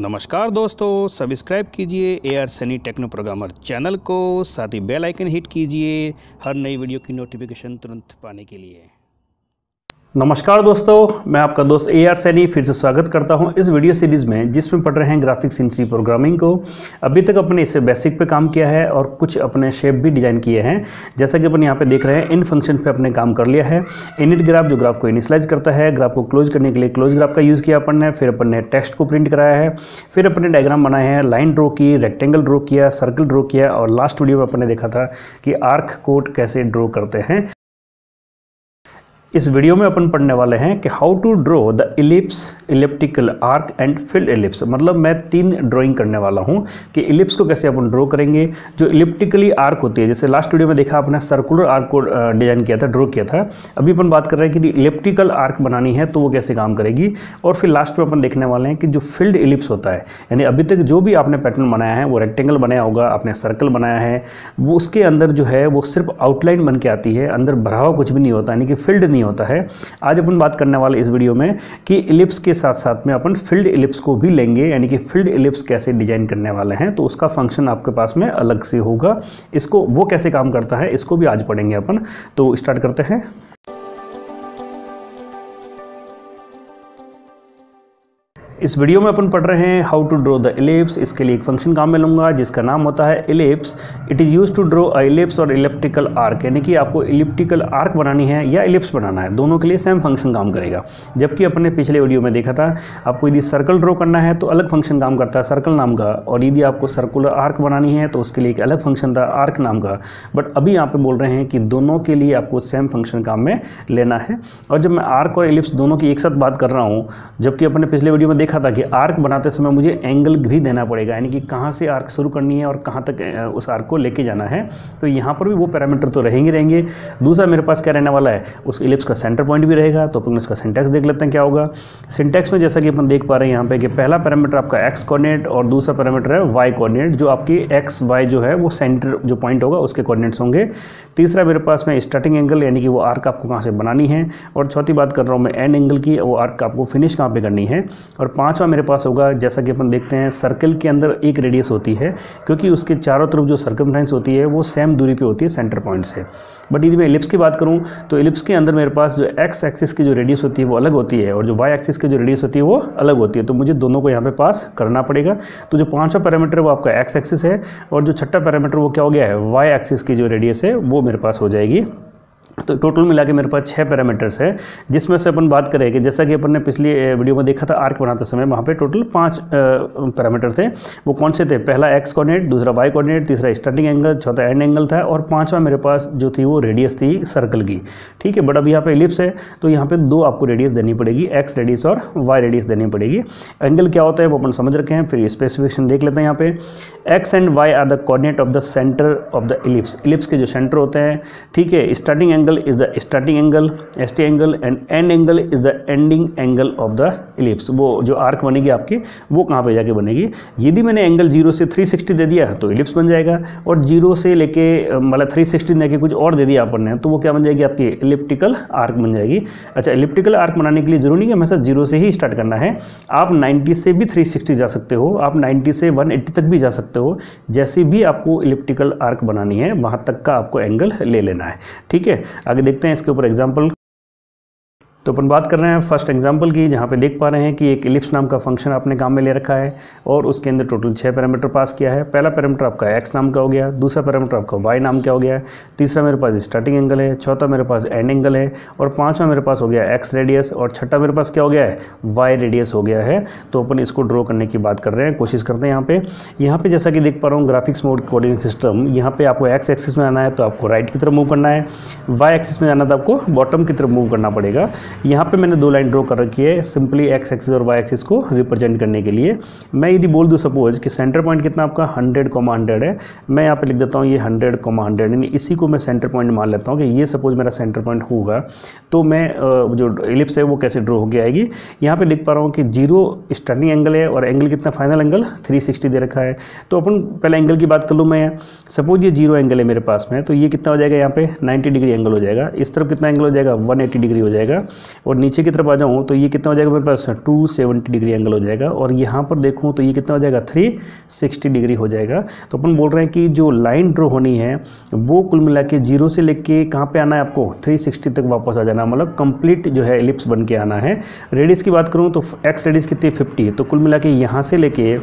नमस्कार दोस्तों सब्सक्राइब कीजिए A R Sunny techno programmer channel को, साथ ही बेल आइकन हिट कीजिए हर नई वीडियो की नोटिफिकेशन तुरंत पाने के लिए। नमस्कार दोस्तों, मैं आपका दोस्त ए आर सैनी फिर से स्वागत करता हूँ इस वीडियो सीरीज़ में जिसमें पढ़ रहे हैं ग्राफिक्स इन सी प्रोग्रामिंग को। अभी तक अपने इसे बेसिक पे काम किया है और कुछ अपने शेप भी डिज़ाइन किए हैं। जैसा कि अपन यहाँ पे देख रहे हैं, इन फ़ंक्शन पे अपने काम कर लिया है। इनिट ग्राफ जो ग्राफ को इनिशलाइज करता है ग्राफ को क्लोज करने के लिए क्लोज ग्राफ का यूज़ किया अपन ने, फिर अपन ने टेक्स्ट को प्रिंट कराया है। फिर अपने डायग्राम बनाए हैं लाइन ड्रॉ की रेक्टेंगल ड्रॉ किया सर्कल ड्रॉ किया और लास्ट वीडियो में अपन देखा था कि आर्क कोट कैसे ड्रॉ करते हैं। इस वीडियो में अपन पढ़ने वाले हैं कि how to draw the ellipse elliptical arc and filled ellipse मतलब मैं तीन ड्राइंग करने वाला हूँ कि इलिप्स को कैसे अपन ड्रॉ करेंगे। जो इलिप्टिकली आर्क होती है, जैसे लास्ट वीडियो में देखा आपने सर्कुलर आर्क को डिज़ाइन किया था ड्रॉ किया था। अभी अपन बात कर रहे हैं कि इलिप्टिकल आर्क बनानी है तो वो कैसे काम करेगी। और फिर लास्ट में अपन देखने वाले हैं कि जो फ़ील्ड इलिप्स होता है, यानी अभी तक जो भी आपने पैटर्न बनाया है, वो रेक्टेंगल बनाया होगा, आपने सर्कल बनाया है, वो उसके अंदर जो है, वो सिर्फ़ आउटलाइन बन के आती है, अंदर भरावा कुछ भी नहीं होता, यानी कि फ़ील्ड नहीं होता है। आज अपन बात करने वाले इस वीडियो में कि इलिप्स के साथ साथ में अपन फ़ील्ड इलिप्स को भी लेंगे, यानी कि फ़ील्ड इलिप्स कैसे डिज़ाइन करने वाले हैं तो उसका फ़ंक्शन आपके पास में अलग से होगा। इसको वो कैसे काम करता है, इसको भी आज पढ़ेंगे अपन। तो स्टार्ट करते हैं। इस वीडियो में अपन पढ़ रहे हैं how to draw the ellipse इसके लिए एक फ़ंक्शन काम में लूँगा, जिसका नाम होता है ellipse it is use to draw a ellipse और इलिप्टिकल आर्क यानी कि आपको इलिप्टिकल आर्क बनानी है या इलिप्स बनाना है। दोनों के लिए सेम फ़ंक्शन काम करेगा। जबकि अपने पिछले वीडियो में देखा था, आपको यदि सर्कल ड्रॉ करना है तो अलग फ़ंक्शन काम करता है सर्कल नाम का। और यदि आपको सर्कुलर आर्क बनानी है तो उसके लिए एक अलग फ़ंक्शन था आर्क नाम का। बट अभी यहाँ पे बोल रहे हैं कि दोनों के लिए आपको सेम फ़ंक्शन काम में लेना है। और जब मैं आर्क और इलिप्स दोनों की एक साथ बात कर रहा हूँ, जबकि अपने पिछले वीडियो में देखा था कि आर्क बनाते समय मुझे एंगल भी देना पड़ेगा, यानी कि कहाँ से आर्क शुरू करनी है और कहाँ तक उस आर्क को लेके जाना है। तो यहाँ पर भी वो पैरामीटर तो रहेंगे रहेंगे। दूसरा मेरे पास क्या रहने वाला है? उस इलिप्स का सेंटर पॉइंट भी रहेगा तो अपन इसका सिंटेक्स देख लेते हैं क्या होगा। सिंटेक्स में जैसा कि अपन देख पा रहे हैं यहाँ पे कि पहला पैरामीटर आपका एक्स कोऑर्डिनेट और दूसरा पैरामीटर है वाई कोऑर्डिनेट जो आपकी एक्स वाई जो है वो सेंटर जो पॉइंट होगा, उसके कोऑर्डिनेट्स होंगे। तीसरा मेरे पास में स्टार्टिंग एंगल यानी कि वो आर्क आपको कहाँ से बनानी है, और चौथी बात कर रहा हूँ मैं एंड एंगल की, वो आर्क आपको फिनिश कहाँ पे करनी है। और पांचवा मेरे पास होगा, जैसा कि अपन देखते हैं सर्कल के अंदर एक रेडियस होती है, क्योंकि उसके चारों तरफ़ जो सर्कमफ्रेंस होती है, वो सेम दूरी पे होती है सेंटर पॉइंट से। बट यदि मैं इलिप्स की बात करूँ तो इलिप्स के अंदर मेरे पास जो एक्स एक्सिस की जो रेडियस होती है, वो अलग होती है, और जो वाई एक्सिस की जो रेडियस होती है, वो अलग होती है। तो मुझे दोनों को यहाँ पर पास करना पड़ेगा। तो जो पाँचवा पैरामीटर वो आपका एक्स एक्सिस है, और जो छठा पैरामीटर वो क्या हो गया है वाई एक्सिस की जो रेडियस है, वो मेरे पास हो जाएगी। तो टोटल मिला के मेरे पास छः पैरामीटर्स है, जिसमें से अपन बात करें कि जैसा कि अपन ने पिछली वीडियो में देखा था आर्क बनाते समय, वहाँ पे टोटल पाँच पैरामीटर थे वो कौन से थे? पहला एक्स कोऑर्डिनेट दूसरा वाई कोऑर्डिनेट तीसरा स्टार्टिंग एंगल चौथा एंड एंगल था और पांचवा मेरे पास जो थी वो रेडियस थी सर्कल की। ठीक है बट अब यहाँ पर इलिप्स है तो यहाँ पर दो आपको रेडियस देनी पड़ेगी एक्स रेडियस और वाई रेडियस देनी पड़ेगी। एंगल क्या होता है वो अपन समझ रखे हैं, फिर स्पेसिफिकेशन देख लेते हैं यहाँ पे। X and y are the coordinate of the centre of the ellipse ellipse के जो सेंटर होते हैं, ठीक है starting angle is the starting angle s angle and end angle is the ending angle of the ellipse वो जो arc बनेगी आपकी, वो कहाँ पे जाके बनेगी? यदि मैंने एंगल ज़ीरो से 360 दे दिया तो इलिप्स बन जाएगा। और ज़ीरो से लेके मतलब 360 लेके कुछ और दे दिया अपन ने तो वो क्या बन जाएगी? आपकी इलिप्टिकल आर्क बन जाएगी। अच्छा इलिप्टिकल आर्क बनाने के लिए ज़रूरी नहीं हमेशा ज़ीरो से ही स्टार्ट करना है। आप 90 से भी 360 जा सकते हो, आप 90 से 180 तक भी जा सकते हो। जैसे भी आपको इलिप्टिकल आर्क बनानी है, वहाँ तक का आपको एंगल ले लेना है। ठीक है? आगे देखते हैं इसके ऊपर एग्ज़ाम्पल तो अपन बात कर रहे हैं फ़र्स्ट एग्जांपल की, जहाँ पे देख पा रहे हैं कि एक इलिप्स नाम का फ़ंक्शन आपने काम में ले रखा है और उसके अंदर टोटल छः पैरामीटर पास किया है। पहला पैरामीटर आपका एक्स नाम का हो गया, दूसरा पैरामीटर आपका वाई नाम का हो गया, तीसरा मेरे पास स्टार्टिंग एंगल है, चौथा मेरे पास एंड एंगल है और पाँचवा मेरे पास हो गया एक्स रेडियस और छठा मेरे पास क्या हो गया है? वाई रेडियस हो गया है। तो अपन इसको ड्रॉ करने की बात कर रहे हैं, कोशिश करते हैं यहाँ पर यहाँ पर जैसा कि देख पा रहा हूँ ग्राफिक्स मोड कोडिंग सिस्टम यहाँ पर आपको एक्स एक्सिस में आना है तो आपको राइट की तरफ़ मूव करना है। वाई एक्सिस में जाना तो आपको बॉटम की तरफ़ मूव करना पड़ेगा। यहाँ पे मैंने दो लाइन ड्रॉ कर रखी है सिंपली एक्स एक्सिस और वाई एक्सिस को रिप्रेजेंट करने के लिए। मैं यदि बोल दूँ सपोज़ कि सेंटर पॉइंट कितना आपका? हंड्रेड कोमा हंड्रेड है। मैं यहाँ पे लिख देता हूँ ये हंड्रेड कोमा हंड्रेड यानी इसी को मैं सेंटर पॉइंट मान लेता हूँ कि ये सपोज़ मेरा सेंटर पॉइंट होगा। तो मैं जो इलिप्स है वो कैसे ड्रॉ होकर आएगी? यहाँ पर लिख पा रहा हूँ कि ज़ीरो स्टार्टिंग एंगल है और एंगल कितना? फाइनल एंगल थ्री दे रखा है। तो अपन पहले एंगल की बात कर लूँ मैं। सपोज़ ये ज़ीरो एंगल है मेरे पास में तो ये कितना हो जाएगा यहाँ पे? 90 डिग्री एंगल हो जाएगा। इस तरफ़ कितना एंगल हो जाएगा? 180 डिग्री हो जाएगा। और नीचे की तरफ़ आ जाऊँ तो ये कितना हो जाएगा मेरे पास टू सेवेंटी डिग्री एंगल हो जाएगा और यहाँ पर देखूँ तो ये कितना हो जाएगा थ्री सिक्सटी डिग्री हो जाएगा। तो अपन बोल रहे हैं कि जो लाइन ड्रॉ होनी है, वो कुल मिला के ज़ीरो से लेके कहाँ पे आना है आपको? 360 तक वापस आ जाना मतलब कंप्लीट जो है एलिप्स बन के आना है। रेडियस की बात करूँ तो एक्स रेडियस कितनी फिफ्टी तो कुल मिला के यहाँ से लेके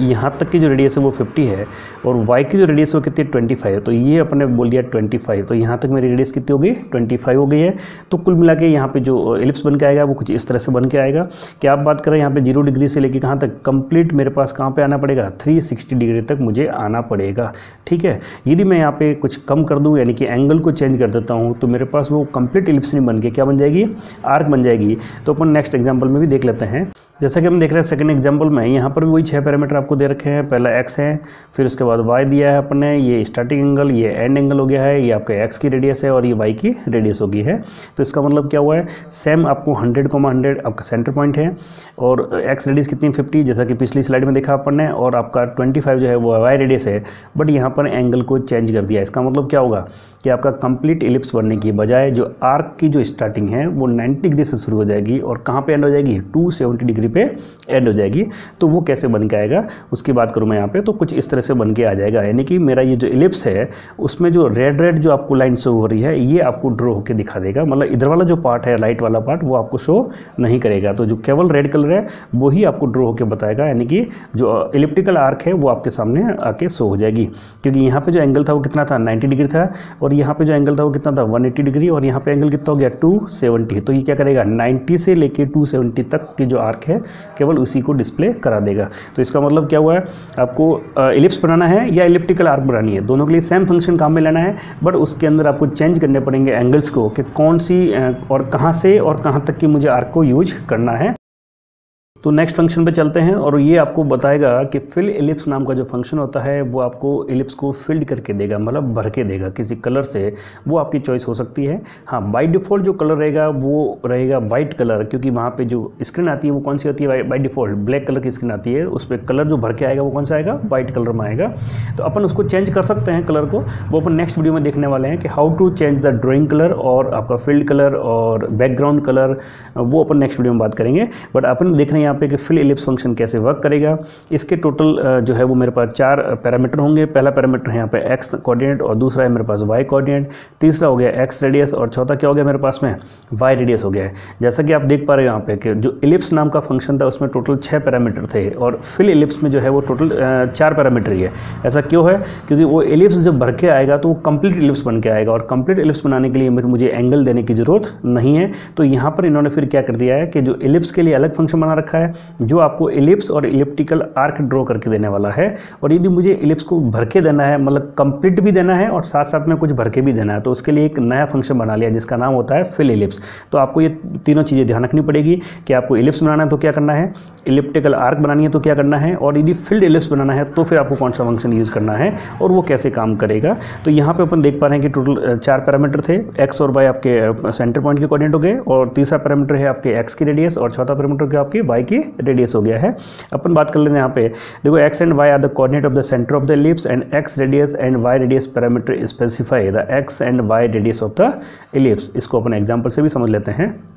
यहाँ तक की जो रेडियस है वो 50 है और वाई की जो रेडियस वो कितनी है? ट्वेंटी फाइव तो ये अपने बोल दिया 25 तो यहाँ तक मेरी रेडियस कितनी हो गई? 25 हो गई है। तो कुल मिला के यहाँ पर जो एलिप्स बन के आएगा, वो कुछ इस तरह से बन के आएगा। कि आप बात करें यहाँ पे ज़ीरो डिग्री से लेकर कहाँ तक? कंप्लीट मेरे पास कहाँ पर आना पड़ेगा? थ्री सिक्सटी डिग्री तक मुझे आना पड़ेगा। ठीक है? यदि मैं यहाँ पे कुछ कम कर दूँ, यानी कि एंगल को चेंज कर देता हूँ तो मेरे पास वो कंप्लीट एलिप्स नहीं बन के क्या बन जाएगी? आर्क बन जाएगी। तो अपन नेक्स्ट एग्ज़ाम्पल में भी देख लेते हैं। जैसा कि हम देख रहे हैं सेकंड एग्जांपल में, यहाँ पर भी वही छह पैरामीटर आपको दे रखे हैं। पहला एक्स है, फिर उसके बाद वाई दिया है अपने ये स्टार्टिंग एंगल ये एंड एंगल हो गया है, ये आपका एक्स की रेडियस है और ये वाई की रेडियस हो गई है। तो इसका मतलब क्या हुआ है? सेम आपको हंड्रेड कोमा हंड्रेड आपका सेंटर पॉइंट है और एक्स रेडियस कितनी? फिफ्टी जैसा कि पिछली स्लाइड में देखा अपन ने और आपका ट्वेंटी जो है वो वाई रेडियस है बट यहाँ पर एंगल को चेंज कर दिया। इसका मतलब क्या होगा कि आपका कंप्लीट इलिप्स बनने की बजाय जो आर्क की जो स्टार्टिंग है, वो नाइन्टी डिग्री से शुरू हो जाएगी और कहाँ पे एंड हो जाएगी? टू डिग्री पे एंड हो जाएगी। तो वो कैसे बन के आएगा, उसकी बात करूँ मैं यहाँ पे तो कुछ इस तरह से बन के आ जाएगा। यानी कि मेरा ये जो इलिप्स है, उसमें जो रेड रेड जो आपको लाइन शो हो रही है, ये आपको ड्रॉ होकर दिखा देगा। मतलब इधर वाला जो पार्ट है लाइट वाला पार्ट वो आपको शो नहीं करेगा। तो जो केवल रेड कलर है वही आपको ड्रॉ होकर बताएगा। यानी कि जो इलिप्टिकल आर्क है, वो आपके सामने आके शो हो जाएगी। क्योंकि यहाँ पे जो एंगल था, वो कितना था? 90 डिग्री था। और यहाँ पे जो एंगल था, वो कितना था? 180 डिग्री और यहाँ पे एंगल कितना हो गया? 270 तो ये क्या करेगा? 90 से लेके 270 तक की जो आर्क है केवल उसी को डिस्प्ले करा देगा। तो इसका मतलब क्या हुआ है? आपको इलिप्स बनाना है या इलिप्टिकल आर्क बनानी है। दोनों के लिए सेम फ़ंक्शन काम में लेना है बट उसके अंदर आपको चेंज करने पड़ेंगे एंगल्स को कि कौन सी और कहाँ से और कहाँ तक की मुझे आर्क को यूज़ करना है। तो नेक्स्ट फ़ंक्शन पे चलते हैं और ये आपको बताएगा कि फिल एलिप्स नाम का जो फ़ंक्शन होता है, वो आपको एलिप्स को फिल्ड करके देगा मतलब भर के देगा, किसी कलर से, वो आपकी चॉइस हो सकती है। हाँ बाय डिफ़ॉल्ट जो कलर रहेगा, वो रहेगा वाइट कलर क्योंकि वहाँ पे जो स्क्रीन आती है, वो कौन सी होती है? बाई डिफ़ॉल्ट ब्लैक कलर की स्क्रीन आती है, उस पर कलर जो भर के आएगा, वो कौन सा आएगा? वाइट कलर में आएगा। तो अपन उसको चेंज कर सकते हैं कलर को। वो अपन नेक्स्ट वीडियो में देखने वाले हैं कि how to change the drawing colour और आपका फ़ील्ड कलर और बैकग्राउंड कलर वो अपन नेक्स्ट वीडियो में बात करेंगे। बट अपन देख रहे हैं यहाँ पे कि फिल एलिप्स फ़ंक्शन कैसे वर्क करेगा? इसके टोटल जो है वो मेरे पास चार पैरामीटर होंगे। पहला पैरामीटर है यहाँ पे एक्स कोऑर्डिनेट और दूसरा है मेरे पास वाई कोऑर्डिनेट तीसरा हो गया एक्स रेडियस और चौथा क्या हो गया मेरे पास में? वाई रेडियस हो गया है। जैसा कि आप देख पा रहे हो यहाँ पे कि जो एलिप्स नाम का फ़ंक्शन था, उसमें टोटल छः पैरामीटर थे और फिल एलिप्स में जो है वो टोटल चार पैरामीटर ही है। ऐसा क्यों है? क्योंकि वो इलिप्स जब भर के आएगा तो वो कंप्लीट इलिप्स बन के आएगा और कंप्लीट इलिप्स बनाने के लिए मुझे एंगल देने की ज़रूरत नहीं है। तो यहाँ पर इन्होंने फिर क्या कर दिया है कि जो एलिप्स के लिए अलग फ़ंक्शन बना रखा है, जो आपको इलिप्स और इलिप्टिकल आर्क ड्रॉ करके देने वाला है। और यदि मुझे इलिप्स को भर के देना है मतलब कंप्लीट भी देना है और साथ साथ में कुछ भर के भी देना है तो उसके लिए एक नया फ़ंक्शन बना लिया, जिसका नाम होता है फिल इलिप्स तो आपको ये तीनों चीज़ें ध्यान रखनी पड़ेगी कि आपको इलिप्स बनाना है तो क्या करना है इलिप्टिकल आर्क बनानी है तो क्या करना है, और यदि फ़ील्ड इलिप्स बनाना है तो फिर आपको कौन सा फ़ंक्शन यूज़ करना है और वो कैसे काम करेगा। तो यहाँ पे अपन देख पा रहे हैं कि टोटल चार पैरामीटर थे एक्स और वाई आपके सेंटर पॉइंट के कोऑर्डिनेट हो गए, और तीसरा पैरामीटर है आपके एक्स की रेडियस और चौथा पैरामीटर क्या आपकी वाई की रेडियस हो गया है। अपन बात कर लेते हैं यहाँ पे। देखो x and y are the coordinate of the centre of the ellipse and x radius and y radius parameter specify the x and y radius of the ellipse इसको अपन एग्ज़ाम्पल से भी समझ लेते हैं।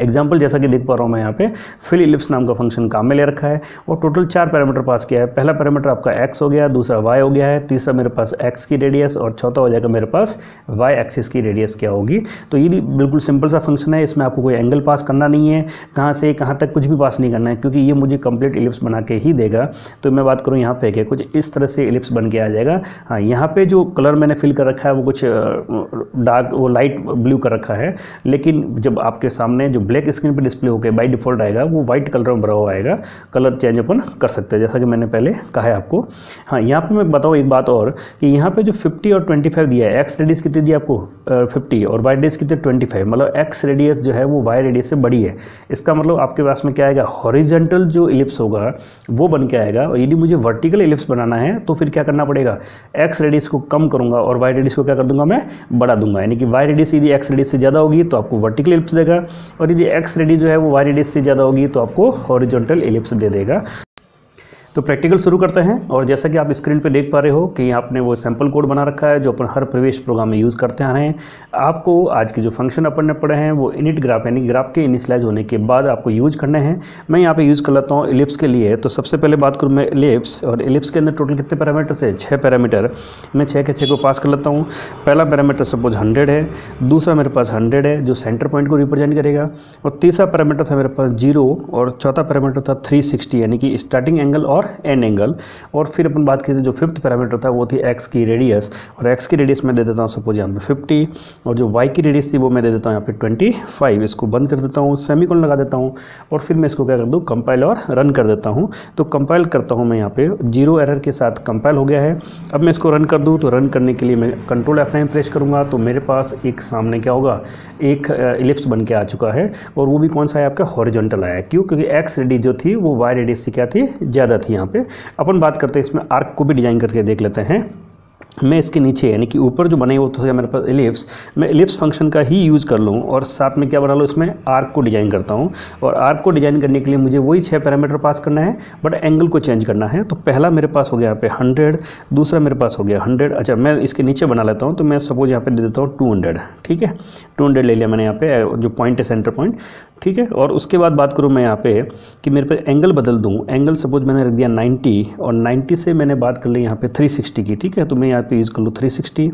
एग्ज़ाम्पल जैसा कि देख पा रहा हूँ मैं यहाँ पे फिल इलिप्स नाम का फ़ंक्शन काम में ले रखा है, और टोटल चार पैरामीटर पास किया है। पहला पैरामीटर आपका एक्स हो गया, दूसरा वाई हो गया है, तीसरा मेरे पास एक्स की रेडियस और चौथा हो जाएगा मेरे पास वाई एक्सिस की रेडियस क्या होगी। तो ये बिल्कुल सिंपल सा फ़ंक्शन है, इसमें आपको कोई एंगल पास करना नहीं है, कहाँ से, कहाँ तक कुछ भी पास नहीं करना है, क्योंकि ये मुझे कंप्लीट इलिप्स बना के ही देगा। तो मैं बात करूँ यहाँ पे कि कुछ इस तरह से इलिप्स बन के आ जाएगा। हाँ यहाँ पर जो कलर मैंने फिल कर रखा है, वो कुछ डार्क वो लाइट ब्लू कर रखा है, लेकिन जब आपके सामने जो ब्लैक स्क्रीन पर डिस्प्ले होकर बाई डिफ़ॉल्ट आएगा, वो वाइट कलर में भरा हुआ आएगा, कलर चेंज अपन कर सकते हैं, जैसा कि मैंने पहले कहा है आपको। हाँ यहाँ पे मैं बताऊँ एक बात और, कि यहाँ पे जो 50 और 25 दिया है एक्स रेडियस कितनी दिया आपको? फिफ्टी, और वाई रेडियस कितनी ट्वेंटी मतलब एक्स रेडियस जो है वो वाई रेडियस से बड़ी है। इसका मतलब आपके पास में क्या आएगा? हॉरिजेंटल जो इलिप्स होगा, वो बन के आएगा, और यदि मुझे वर्टिकल इलिप्स बनाना है तो फिर क्या करना पड़ेगा? एक्स रेडियस को कम करूँगा, और वाई रेडियस को क्या कर दूँगा मैं? बढ़ा दूँगा। यानी कि वाई रेडियस यदि एक्स रेडियस से ज़्यादा होगी तो आपको वर्टिकल इलिप्स देगा और यदि एक्स रेडी जो है वो वाई रेडियस से ज़्यादा होगी तो आपको हॉरिजॉन्टल एलिप्स दे देगा। तो प्रैक्टिकल शुरू करते हैं और जैसा कि आप स्क्रीन पे देख पा रहे हो कि आपने वो सैंपल कोड बना रखा है जो अपन हर प्रवेश प्रोग्राम में यूज़ करते आ रहे हैं। आपको आज के जो फ़ंक्शन अपन ने पढ़े हैं, वो इनिट ग्राफ यानी ग्राफ के इनिशलाइज होने के बाद आपको यूज़ करने हैं। मैं यहाँ पे यूज़ कर लेता हूँ एलिप्स के लिए। तो सबसे पहले बात करूँ मैं एलिप्स और एलिप्स के अंदर टोटल कितने पैरामीटर्स है छः पैरामीटर मैं छः के छः को पास कर लेता हूँ। पहला पैरामीटर सपोज़ हंड्रेड है। दूसरा मेरे पास हंड्रेड है, जो सेंटर पॉइंट को रिप्रेजेंट करेगा। और तीसरा पैरामीटर था मेरे पास ज़ीरो और चौथा पैरामीटर था थ्री यानी कि स्टार्टिंग एंगल और एंड एंगल और फिर अपन बात की जो फिफ्थ पैरामीटर था, वो थी एक्स की रेडियस और एक्स की रेडियस मैं दे देता हूँ सपोज़ यहाँ पे फिफ्टी और जो वाई की रेडियस थी, वो मैं दे देता हूँ यहाँ पे ट्वेंटी फाइव इसको बंद कर देता हूँ सेमी लगा देता हूँ। और फिर मैं इसको क्या कर दूँ कंपाइल और रन कर देता हूँ। तो कंपाइल करता हूँ मैं यहाँ पे ज़ीरो एरर के साथ कंपाइल हो गया है। अब मैं इसको रन कर दूँ तो रन करने के लिए मैं कंट्रोल एफ़ नाइन प्रेस करूँगा। तो मेरे पास एक सामने क्या होगा, एक इलिप्स बन के आ चुका है। और वो भी कौन सा है, आपका हॉरिजॉन्टल आया क्यों? क्योंकि एक्स रेडी जो थी, वो वाई रेडियस से क्या थी, ज़्यादा थी। यहाँ पे। अपन बात करते हैं, इसमें आर्क को भी डिज़ाइन करके देख लेते हैं। मैं इसके नीचे, यानी कि ऊपर जो बने वो तो मेरे पास एलिप्स मैं एलिप्स फ़ंक्शन का ही यूज़ कर लूँ और साथ में क्या बना लूँ, इसमें आर्क को डिज़ाइन करता हूँ। और आर्क को डिज़ाइन करने के लिए मुझे वही छः पैरामीटर पास करना है बट एंगल को चेंज करना है। तो पहला मेरे पास हो गया यहाँ पे हंड्रेड दूसरा मेरे पास हो गया हंड्रेड अच्छा मैं इसके नीचे बना लेता हूँ तो मैं सपोज़ यहाँ पर दे देता हूँ टू ठीक है? टू ले लिया मैंने यहाँ पे, जो पॉइंट है सेंटर पॉइंट ठीक है? और उसके बाद बात करूँ मैं यहाँ पे कि मेरे पे एंगल बदल दूँ। एंगल सपोज़ मैंने रख दिया 90 और 90 से मैंने बात कर ली यहाँ पे 360 की, ठीक है? तो मैं यहाँ पे यूज़ कर लूँ 360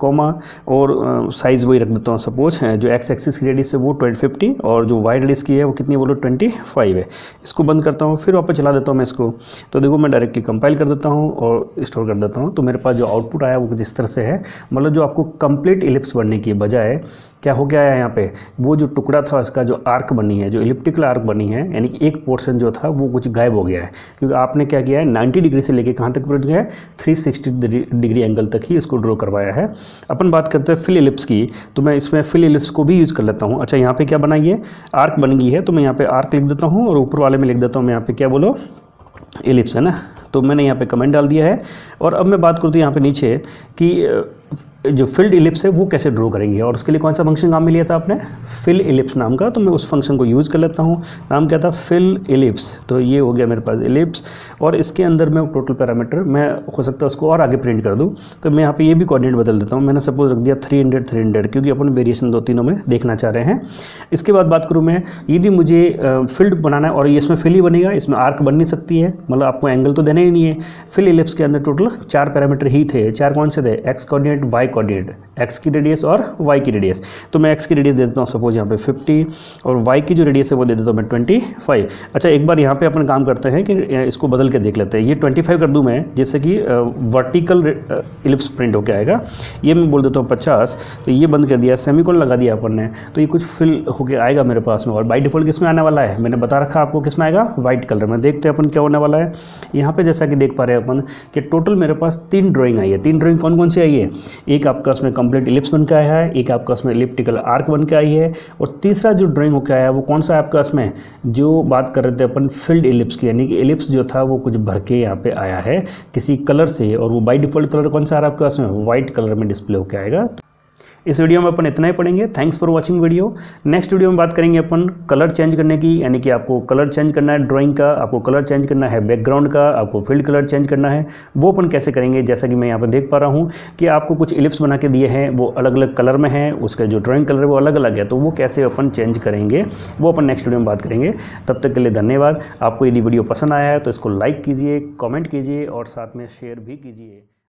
कॉमा और साइज़ वही रख देता हूँ सपोज़ है जो एक्स एक्सिस की रेडियस है वो ट्वेंटी फिफ्टी और जो वाई रेडियस की है वो कितनी बोलो ट्वेंटी फाइव है। इसको बंद करता हूँ, फिर वापस चला देता हूँ मैं इसको। तो देखो मैं डायरेक्टली कंपाइल कर देता हूँ और स्टोर कर देता हूँ। तो मेरे पास जो आउटपुट आया वो इस तरह से है। मतलब जो आपको कंप्लीट इलिप्स बनने की बजाय क्या हो गया है यहाँ पे? वो जो टुकड़ा था उसका जो आर्क बनी है, जो इलिप्टिकल आर्क बनी है, यानी कि एक पोर्शन जो था वो कुछ गायब हो गया है। क्योंकि आपने क्या किया है? 90 डिग्री से लेके कहाँ तक पहुँच गया है? 360 डिग्री एंगल तक ही इसको ड्रॉ करवाया है। अपन बात करते हैं फिल एलिप्स की तो मैं इसमें फिल एलिप्स को भी यूज़ कर लेता हूँ। अच्छा यहाँ पे क्या बनाइए आर्क बन गई है तो मैं यहाँ पे आर्क लिख देता हूँ, और ऊपर वाले में लिख देता हूँ, मैं यहाँ पे क्या बोलो? एलिप्स है ना? तो मैंने यहाँ पे कमेंट डाल दिया है। और अब मैं बात करती हूँ यहाँ पे नीचे कि जो फिल्ड इलिप्स है, वो कैसे ड्रॉ करेंगे? और उसके लिए कौन सा फ़ंक्शन काम में लिया था आपने? फिल इलिप्स नाम का। तो मैं उस फ़ंक्शन को यूज़ कर लेता हूँ। नाम क्या था? फिल इलिप्स तो ये हो गया मेरे पास इलिप्स और इसके अंदर मैं टोटल पैरामीटर मैं हो सकता है उसको और आगे प्रिंट कर दूँ। तो मैं यहाँ पे ये भी कोऑर्डिनेट बदल देता हूँ। मैंने सपोज़ रख दिया थ्री हंड्रेड थ्री हंड्रेड क्योंकि अपन वेरिएशन दो तीनों में देखना चाह रहे हैं। इसके बाद बात करूँ मैं, यदि मुझे फ़ील्ड बनाना है और ये इसमें फिल ही बनेगा, इसमें आर्क बन नहीं सकती है मतलब आपको एंगल तो देना ही नहीं है। फिल इलिप्स के अंदर टोटल चार पैरामीटर ही थे। चार कौन से थे? X coordinate y coordinate x की रेडियस और वाई की रेडियस तो मैं एक्स की रेडियस दे देता हूँ सपोज़ यहाँ पे 50 और वाई की जो रेडियस है वो दे देता हूँ मैं 25 अच्छा एक बार यहाँ पे अपन काम करते हैं कि इसको बदल के देख लेते हैं। ये 25 कर दूँ मैं, जिससे कि वर्टिकल इलिप्स प्रिंट होकर आएगा। ये मैं बोल देता हूँ पचास तो ये बंद कर दिया सेमिकोन लगा दिया अपन ने तो ये कुछ फिल होकर आएगा मेरे पास में। और बाई डिफ़ॉल्ट किसमें आने वाला है? मैंने बता रखा आपको किसमें आएगा? व्हाइट कलर में। देखते हैं अपन क्या होने वाला है। यहाँ पर जैसा कि देख पा रहे हैं अपन कि टोटल मेरे पास तीन ड्रॉइंग आई है। तीन ड्रॉइंग कौन कौन सी आई है? एक आपका उसमें कंप्लीट इलिप्स बन के आया है, एक आपका उसमें इलिप्टिकल आर्क बन के आई है, और तीसरा जो ड्राइंग होकर आया है, वो कौन सा आपका उसमें? जो बात कर रहे थे अपन फ़ील्ड इलिप्स की, यानी कि इलिप्स जो था वो कुछ भर के यहाँ पे आया है किसी कलर से, और वो बाई डिफ़ॉल्ट कलर कौन सा आ रहा है आपके उसमें व्हाइट कलर में डिस्प्ले होकर आएगा इस वीडियो में अपन इतना ही पढ़ेंगे। Thanks for watching video next video में बात करेंगे अपन कलर चेंज करने की, यानी कि आपको कलर चेंज करना है ड्राइंग का, आपको कलर चेंज करना है बैकग्राउंड का, आपको फ़ील्ड कलर चेंज करना है। वो अपन कैसे करेंगे? जैसा कि मैं यहाँ पर देख पा रहा हूँ कि आपको कुछ इलिप्स बना के दिए हैं, वो अलग अलग कलर में है, उसका जो ड्राइंग कलर है वो अलग अलग है तो वो कैसे अपन चेंज करेंगे, वो अपन नेक्स्ट वीडियो में बात करेंगे। तब तक के लिए धन्यवाद। आपको यदि वीडियो पसंद आया है तो इसको लाइक कीजिए कॉमेंट कीजिए और साथ में शेयर भी कीजिए।